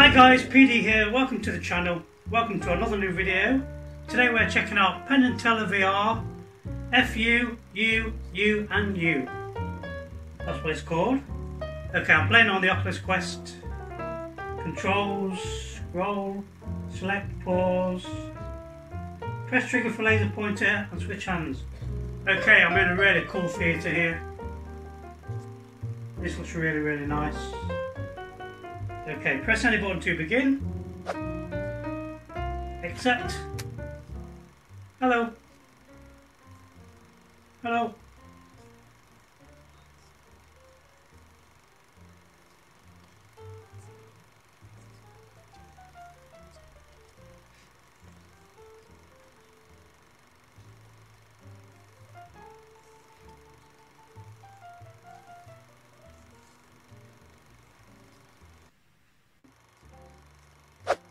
Hi guys, PD here, welcome to the channel, welcome to another new video. Today we're checking out Penn and Teller VR FU, U, U and U. That's what it's called. Okay, I'm playing on the Oculus Quest. Controls, scroll, select, pause. Press trigger for laser pointer and switch hands. Okay, I'm in a really cool theatre here. This looks really, really nice. Okay, press any button to begin. Accept. Hello. Hello.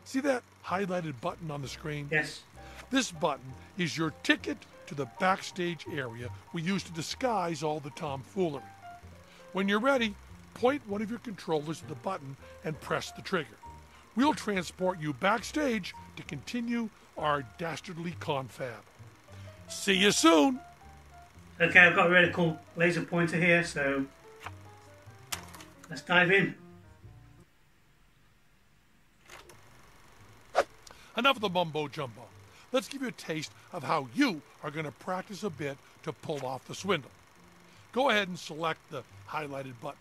See that highlighted button on the screen? Yes. This button is your ticket to the backstage area we use to disguise all the tomfoolery. When you're ready, point one of your controllers at the button and press the trigger. We'll transport you backstage to continue our dastardly confab. See you soon! Okay, I've got a really cool laser pointer here, so let's dive in. Enough of the mumbo jumbo. Let's give you a taste of how you are going to practice a bit to pull off the swindle. Go ahead and select the highlighted button.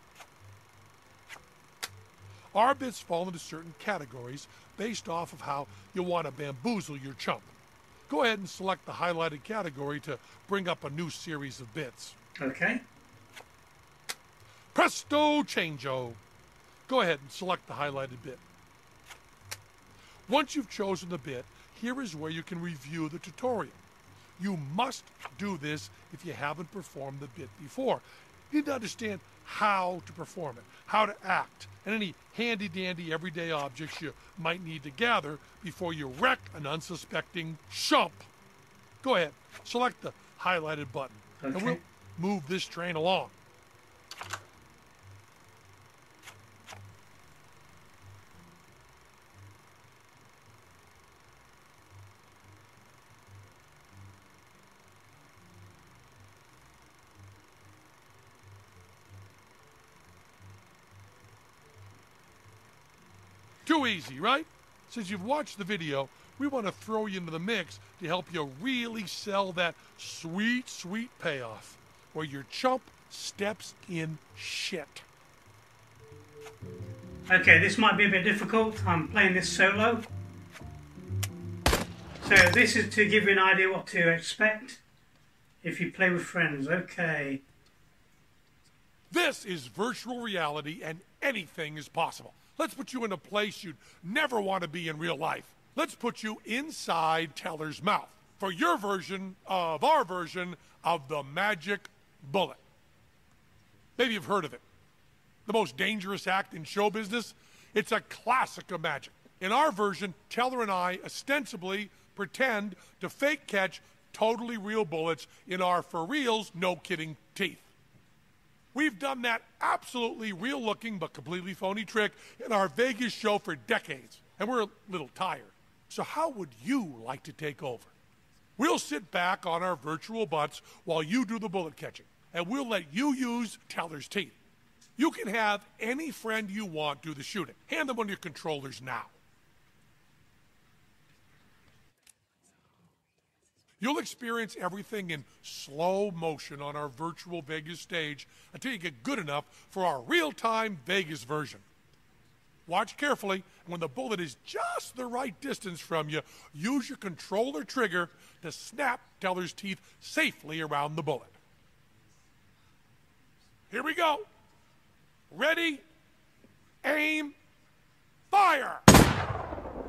Our bits fall into certain categories based off of how you want to bamboozle your chump. Go ahead and select the highlighted category to bring up a new series of bits. Okay. Presto changeo. Go ahead and select the highlighted bit. Once you've chosen the bit, here is where you can review the tutorial. You must do this if you haven't performed the bit before. You need to understand how to perform it, how to act, and any handy dandy everyday objects you might need to gather before you wreck an unsuspecting shump. Go ahead, select the highlighted button, and we'll move this train along. Easy, right? Since you've watched the video, we want to throw you into the mix to help you really sell that sweet, sweet payoff where your chump steps in shit. Okay, this might be a bit difficult. I'm playing this solo. So this is to give you an idea what to expect if you play with friends. Okay. This is virtual reality and anything is possible. Let's put you in a place you'd never want to be in real life. Let's put you inside Teller's mouth for your version of our version of the magic bullet. Maybe you've heard of it. The most dangerous act in show business? It's a classic of magic. In our version, Teller and I ostensibly pretend to fake catch totally real bullets in our for reals, no kidding teeth. We've done that absolutely real looking but completely phony trick in our Vegas show for decades, and we're a little tired. So, how would you like to take over? We'll sit back on our virtual butts while you do the bullet catching, and we'll let you use Teller's teeth. You can have any friend you want do the shooting. Hand them one of your controllers now. You'll experience everything in slow motion on our virtual Vegas stage until you get good enough for our real time Vegas version. Watch carefully, and when the bullet is just the right distance from you, use your controller trigger to snap Teller's teeth safely around the bullet. Here we go. Ready, aim, fire!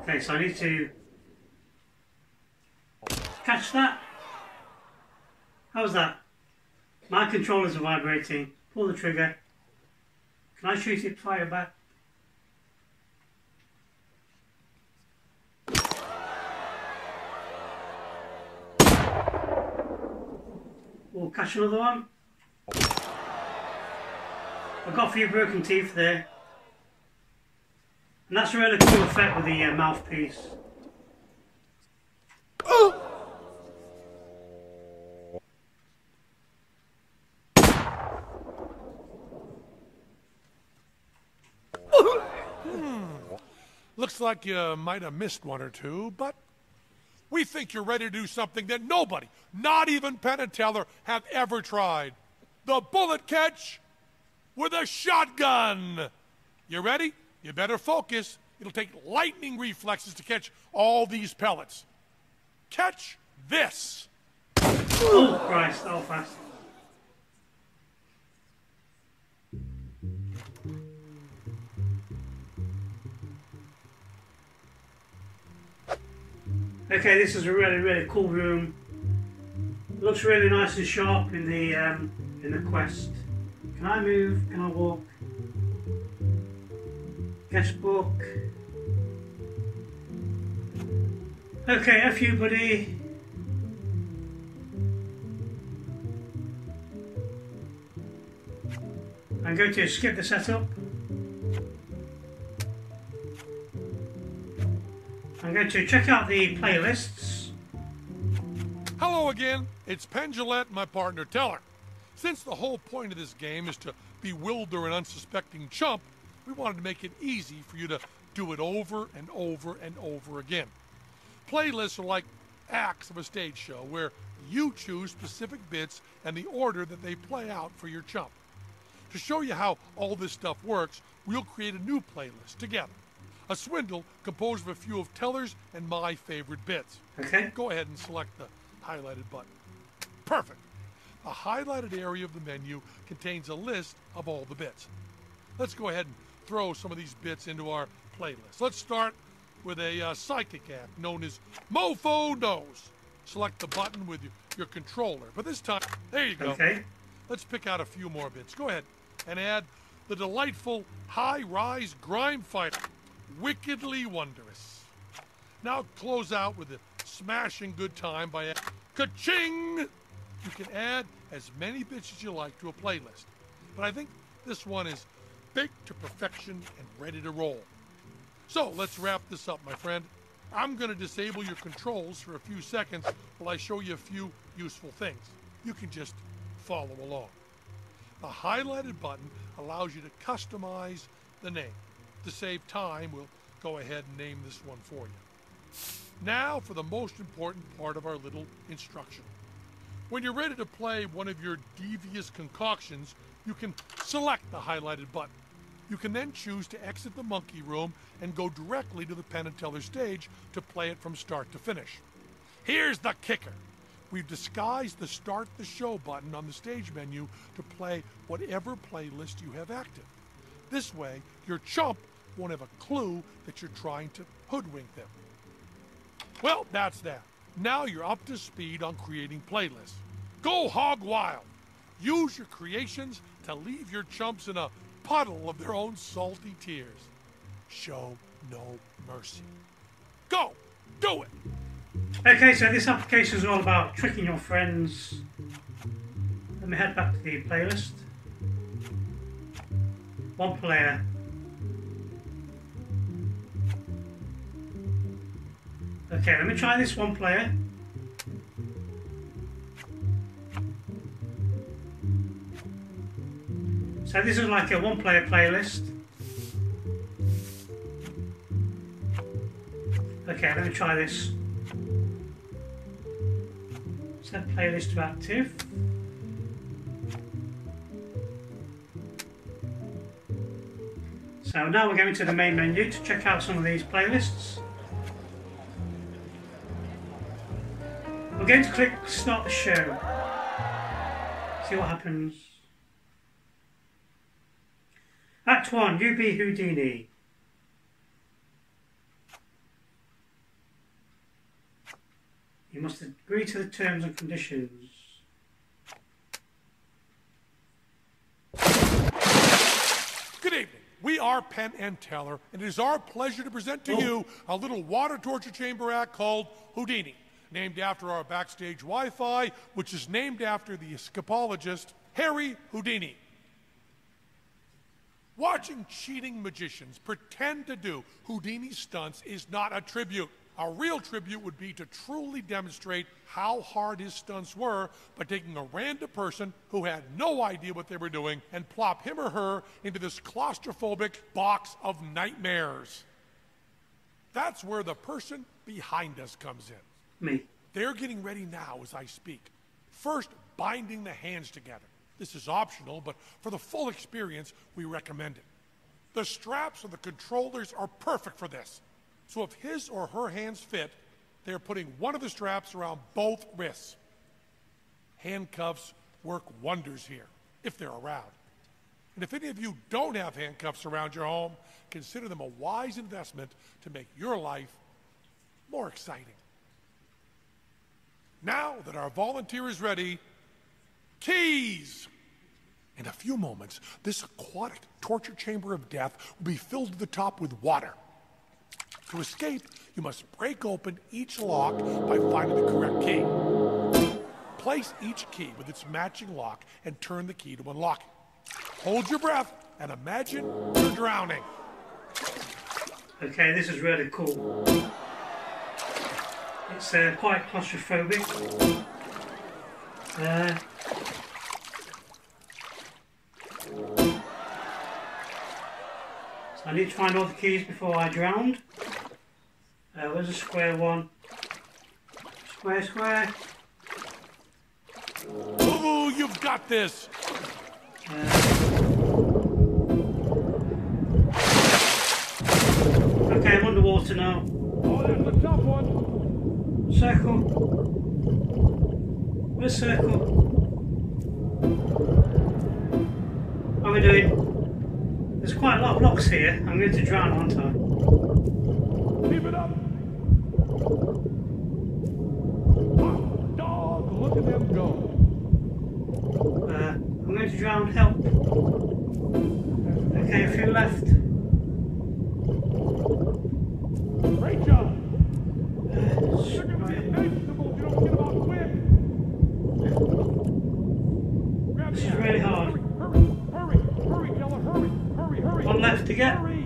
Okay, so I need to catch that? How's that? My controllers are vibrating. Pull the trigger. Can I shoot it fire back? We'll catch another one. I've got a few broken teeth there. And that's a really cool effect with the uh, mouthpiece. Looks like you might have missed one or two, but we think you're ready to do something that nobody, not even Penn and Teller, have ever tried. The bullet catch with a shotgun. You ready? You better focus. It'll take lightning reflexes to catch all these pellets. Catch this. Oh, Christ, how fast. Okay, this is a really, really cool room. Looks really nice and sharp in the um, in the quest. Can I move? Can I walk? Guest book. Okay, F you, buddy. I'm going to skip the setup. I'm going to check out the playlists. Hello again. It's Penn Jillette, my partner Teller. Since the whole point of this game is to bewilder an unsuspecting chump, we wanted to make it easy for you to do it over and over and over again. Playlists are like acts of a stage show where you choose specific bits and the order that they play out for your chump. To show you how all this stuff works, we'll create a new playlist together. A swindle composed of a few of Teller's and my favorite bits. Okay. Go ahead and select the highlighted button. Perfect. The highlighted area of the menu contains a list of all the bits. Let's go ahead and throw some of these bits into our playlist. Let's start with a uh, psychic act known as Mofo Knows. Select the button with your, your controller. But this time, there you go. Okay. Let's pick out a few more bits. Go ahead and add the delightful high rise grime fighter. Wickedly wondrous. Now close out with a smashing good time by ka-ching! You can add as many bits as you like to a playlist. But I think this one is baked to perfection and ready to roll. So let's wrap this up, my friend. I'm going to disable your controls for a few seconds while I show you a few useful things. You can just follow along. The highlighted button allows you to customize the name. To save time, we'll go ahead and name this one for you. Now for the most important part of our little instruction. When you're ready to play one of your devious concoctions, you can select the highlighted button. You can then choose to exit the monkey room and go directly to the Penn and Teller stage to play it from start to finish. Here's the kicker. We've disguised the Start the Show button on the stage menu to play whatever playlist you have active. This way, your chump won't have a clue that you're trying to hoodwink them. Well, that's that. Now you're up to speed on creating playlists. Go hog wild. Use your creations to leave your chumps in a puddle of their own salty tears. Show no mercy. Go! Do it! Okay, so this application is all about tricking your friends. Let me head back to the playlist. One player. Okay, let me try this one player. So this is like a one player playlist. Okay, let me try this. Set playlist to active. So now we're going to the main menu to check out some of these playlists. Going to click start the show. See what happens. Act 1, You Be Houdini. You must agree to the terms and conditions. Good evening. We are Penn and Teller, and it is our pleasure to present to Oh. you a little water torture chamber act called Houdini, named after our backstage Wi Fi, which is named after the escapologist Harry Houdini. Watching cheating magicians pretend to do Houdini stunts is not a tribute. A real tribute would be to truly demonstrate how hard his stunts were by taking a random person who had no idea what they were doing and plop him or her into this claustrophobic box of nightmares. That's where the person behind us comes in. Me. They're getting ready now as I speak. First, binding the hands together. This is optional, but for the full experience, we recommend it. The straps of the controllers are perfect for this. So if his or her hands fit, they're putting one of the straps around both wrists. Handcuffs work wonders here, if they're around. And if any of you don't have handcuffs around your home, consider them a wise investment to make your life more exciting. Now that our volunteer is ready, keys! In a few moments, this aquatic torture chamber of death will be filled to the top with water. To escape, you must break open each lock by finding the correct key. Place each key with its matching lock and turn the key to unlock it. Hold your breath and imagine you're drowning. Okay, this is really cool. It's uh, quite claustrophobic. Uh, so I need to find all the keys before I drowned. Uh, where's the square one? Square, square. Ooh, you've got this. Okay, I'm underwater now. Oh, that's a tough one. Circle. Where's circle? How are we doing? There's quite a lot of locks here. I'm going to drown, aren't I? Keep it up. Hot dog, look at them go. Uh, I'm going to drown. Help. Okay, a few left. Great job. Uh, You're gonna be a right. vegetable if you don't get them out quick. Grab This the is axe. really hard. Hurry, hurry, hurry, hurry, Teller, hurry, hurry, hurry. One left to get. Hurry.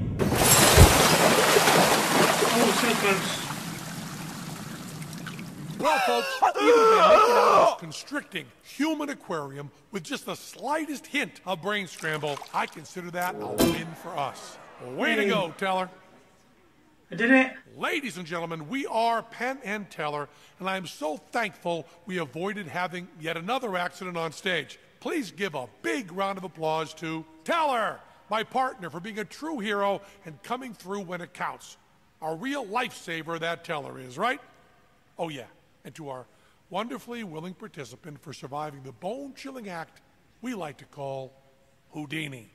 Oh, so close. Well, folks, even if they make it out of this constricting human aquarium with just the slightest hint of brain scramble, I consider that a win for us. Way to go, Teller. I did it. Ladies and gentlemen, we are Penn and Teller, and I am so thankful we avoided having yet another accident on stage. Please give a big round of applause to Teller, my partner, for being a true hero and coming through when it counts. A real lifesaver, that Teller is, right? Oh, yeah. And to our wonderfully willing participant for surviving the bone chilling act we like to call Houdini.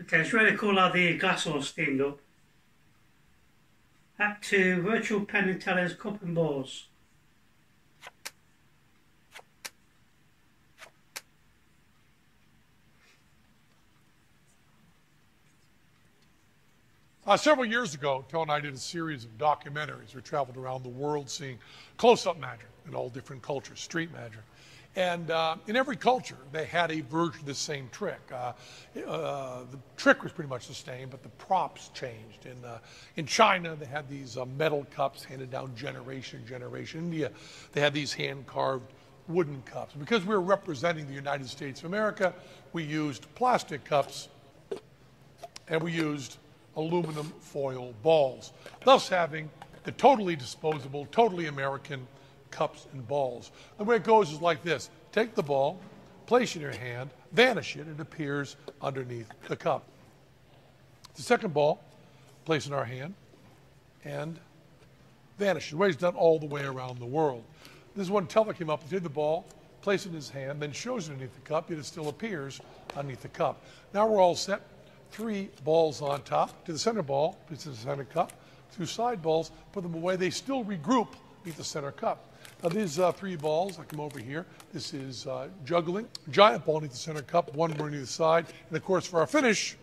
Okay, it's really cool how the glass all steamed up. Act 2, Virtual Penn and Teller's Cup and Balls. Uh, several years ago, Joe and I did a series of documentaries. We traveled around the world seeing close up magic in all different cultures, street magic. And uh, in every culture, they had a version of the same trick. Uh, uh, the trick was pretty much the same, but the props changed. In, uh, in China, they had these uh, metal cups handed down generation to generation. In India, they had these hand carved wooden cups. Because we were representing the United States of America, we used plastic cups and we used aluminum foil balls, thus having the totally disposable, totally American cups and balls. The way it goes is like this take the ball, place it in your hand, vanish it, it appears underneath the cup. The second ball, place in our hand, and vanish. The way it's done all the way around the world. This is when Teller came up, did the ball, placed it in his hand, then shows it underneath the cup, yet it still appears underneath the cup. Now we're all set. Three balls on top. To the center ball, in the center cup. Two side balls, put them away. They still regroup meet the center cup. Now these uh, three balls, I come over here. This is uh, juggling, giant ball near the center cup, one more near the side, and of course for our finish,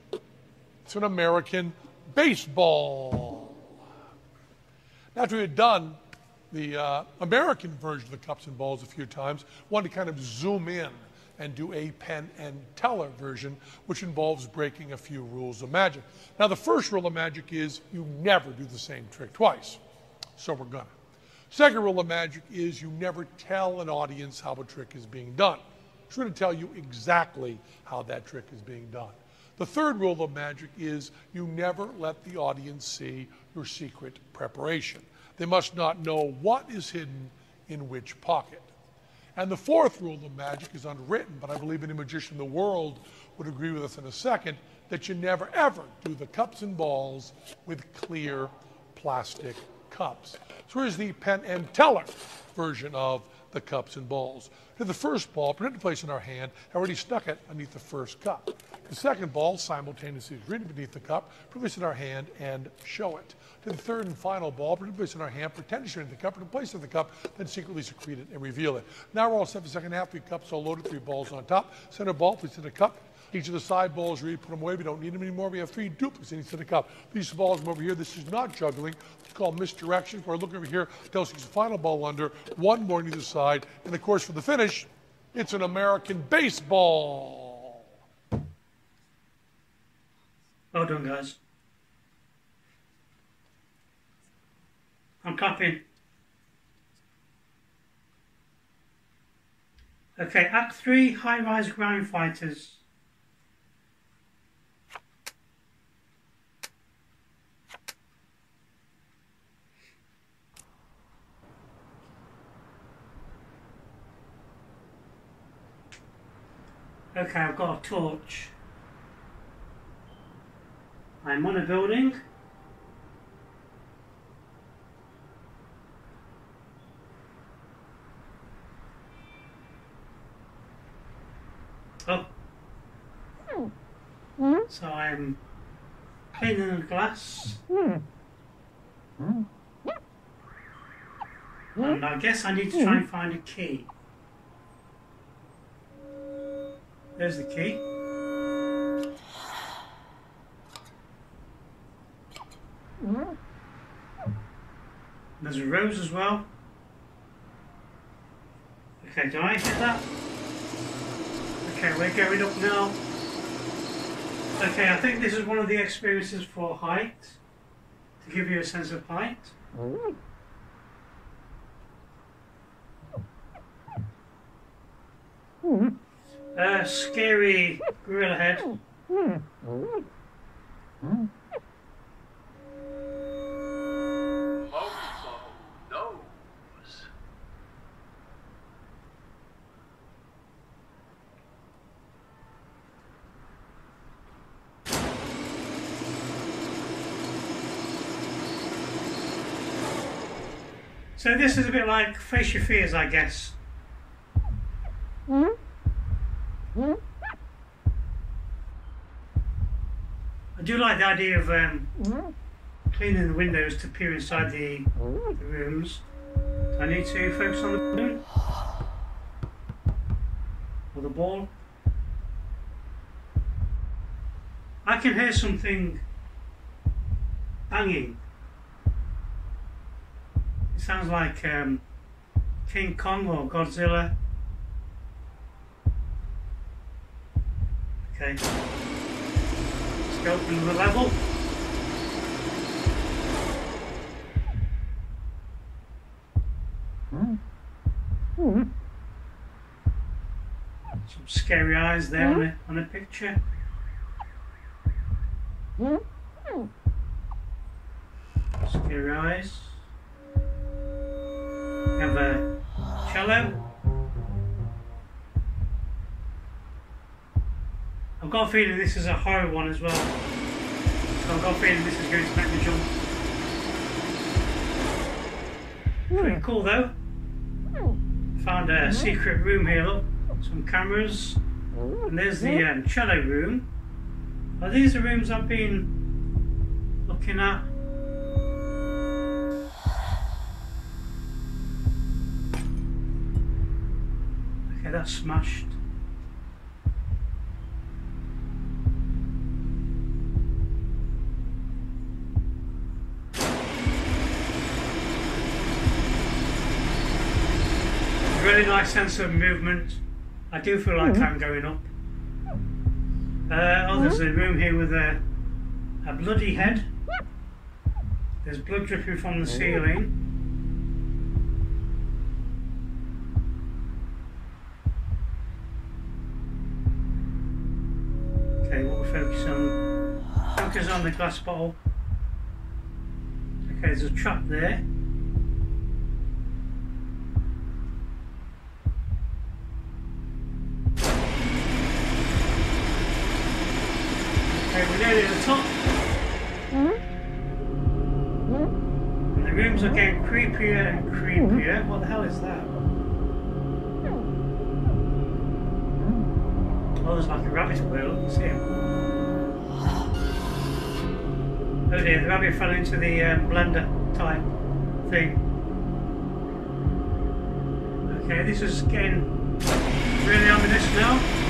it's an American baseball. Now after we had done the uh, American version of the cups and balls a few times, wanted to kind of zoom in and do a Penn and Teller version, which involves breaking a few rules of magic. Now, the first rule of magic is you never do the same trick twice. So we're gonna. Second rule of magic is you never tell an audience how a trick is being done. It's going to tell you exactly how that trick is being done. The third rule of magic is you never let the audience see your secret preparation. They must not know what is hidden in which pocket. And the fourth rule of magic is unwritten, but I believe any magician in the world would agree with us in a second that you never ever do the cups and balls with clear plastic cups. So here's the Penn and Teller version of the cups and balls. To the first ball, put it in place in our hand, I already stuck it underneath the first cup. The second ball, simultaneously read it beneath the cup, put in our hand, and show it. To the third and final ball, put it in our hand, pretend to show it in the cup, put it place in the cup, then secretly secrete it and reveal it. Now we're all set for the second half. Three cups all loaded, three balls on top. Center ball, place in the cup, each of the side balls, ready, put them away. We don't need them anymore. We have three duplicates in each of the cup. These balls come over here. This is not juggling. It's called misdirection. We're looking over here. The final ball under, one more on either side. And of course, for the finish, it's an American baseball. Well done, guys. I'm clapping. Okay, Act 3, High Rise Ground Fighters. Okay, I've got a torch. I'm on a building. Oh. Hmm. Hmm? So I'm cleaning the glass. Hmm. And I guess I need to try and find a key. There's the key. There's a rose as well. Okay, do I hit that? Okay, we're going up now. Okay, I think this is one of the experiences for height, to give you a sense of height. Uh, scary gorilla head. So this is a bit like Face Your Fears, I guess. Hmm? Hmm? I do like the idea of um, hmm? cleaning the windows to peer inside the, the rooms. Do I need to focus on the balloon? Or the ball? I can hear something banging. Sounds like um, King Kong or Godzilla. Okay. Let's go up another level. Some scary eyes there on a, on a picture. Scary eyes. We have a cello. I've got a feeling this is a horror one as well. So I've got a feeling this is going to make me jump. Pretty hmm. cool though. Found a hmm. secret room here, look. Some cameras. And there's the hmm. um, cello room. Are these the rooms I've been looking at? Okay, that's smashed. Really nice sense of movement. I do feel like I'm going up. Uh, oh, there's a room here with a, a bloody head. There's blood dripping from the ceiling. Glass bottle. Okay, there's a trap there. Okay, we're nearly at the top. And the rooms are getting creepier and creepier. What the hell is that? Oh, there's like a rabbit. Look, see him. Oh dear, the rabbit fell into the um, blender type thing. Okay, this is getting really ominous now.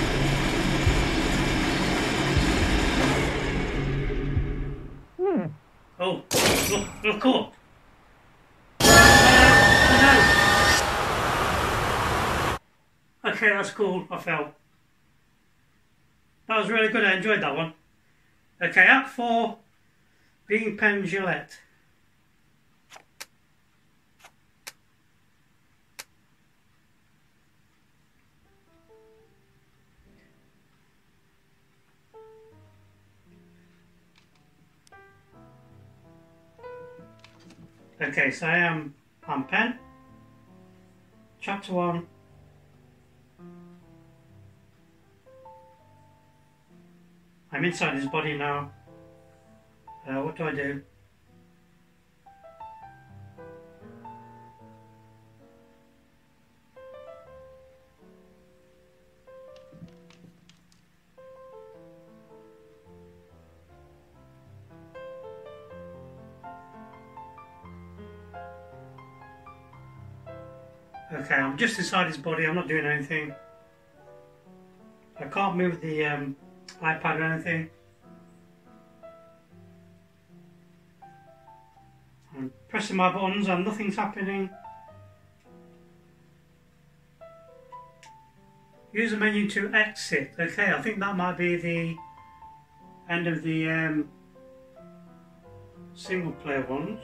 Oh, look, look up. Oh, no. Okay, that's cool. I fell. That was really good. I enjoyed that one. Okay, Act 4, Being Penn Jillette. Okay, so I am I'm Penn. Chapter 1. I'm inside his body now. Uh, what do I do? Okay, I'm just inside his body. I'm not doing anything. I can't move the um, iPad or anything. I'm pressing my buttons and nothing's happening. Use the menu to exit. Okay, I think that might be the end of the um, single player ones.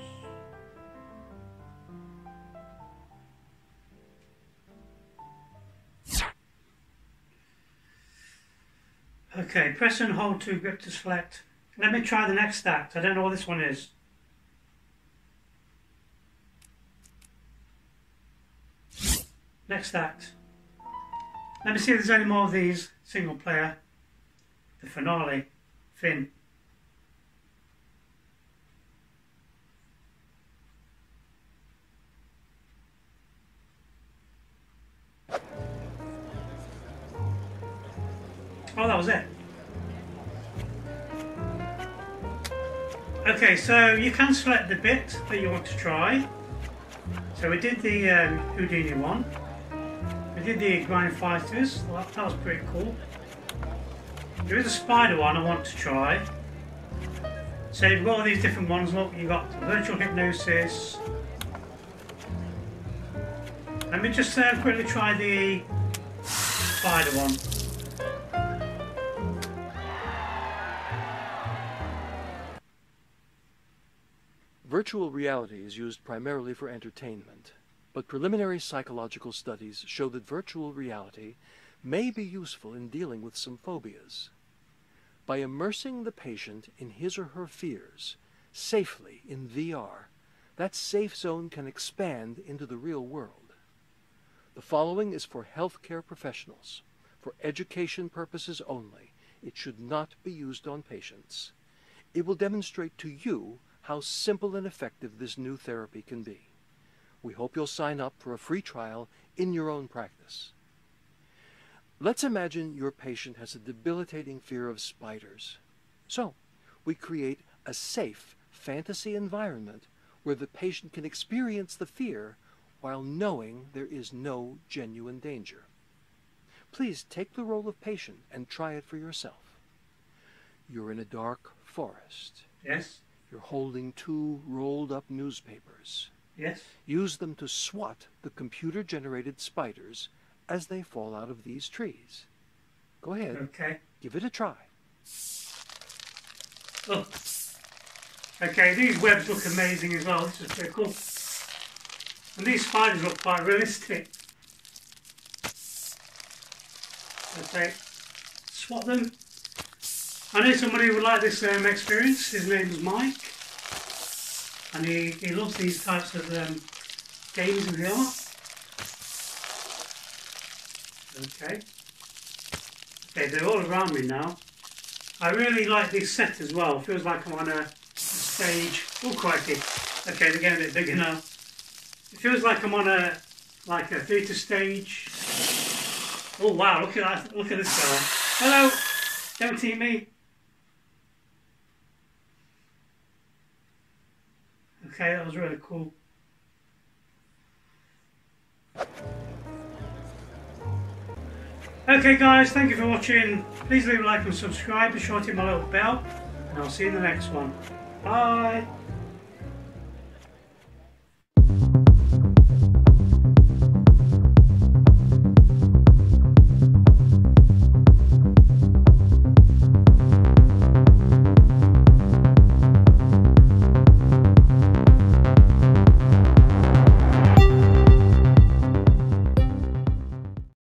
Okay, press and hold to grip to select. Let me try the next act. I don't know what this one is. Next act. Let me see if there's any more of these single player. The finale. Finn. Oh, that was it. Okay, so you can select the bit that you want to try. So we did the um, Houdini one. Did the Fighters. That, that was pretty cool. There is a spider one I want to try. So you've got all these different ones. Look, you've got virtual hypnosis. Let me just uh, quickly try the spider one. Virtual reality is used primarily for entertainment, but preliminary psychological studies show that virtual reality may be useful in dealing with some phobias. By immersing the patient in his or her fears safely in VR, that safe zone can expand into the real world. The following is for healthcare professionals. For education purposes only, it should not be used on patients. It will demonstrate to you how simple and effective this new therapy can be. We hope you'll sign up for a free trial in your own practice. Let's imagine your patient has a debilitating fear of spiders. So, we create a safe fantasy environment where the patient can experience the fear while knowing there is no genuine danger. Please take the role of patient and try it for yourself. You're in a dark forest. Yes. You're holding two rolled up newspapers. Yes. Use them to swat the computer generated spiders as they fall out of these trees. Go ahead, Okay. give it a try. Oh. Okay, these webs look amazing as well. This is pretty cool. And these spiders look quite realistic. Okay. Swap them. I know somebody who would like this um, experience. His name's Mike. And he, he loves these types of um, games in VR. Okay. Okay, they're all around me now. I really like this set as well. Feels like I'm on a stage. Oh crikey! Okay, they're getting a bit bigger now. It feels like I'm on a like a theatre stage. Oh wow! Look at that! Look at this fella. Hello! Don't eat me. Okay, that was really cool. Okay guys, thank you for watching. Please leave a like and subscribe. Be sure to hit my little bell. And I'll see you in the next one. Bye.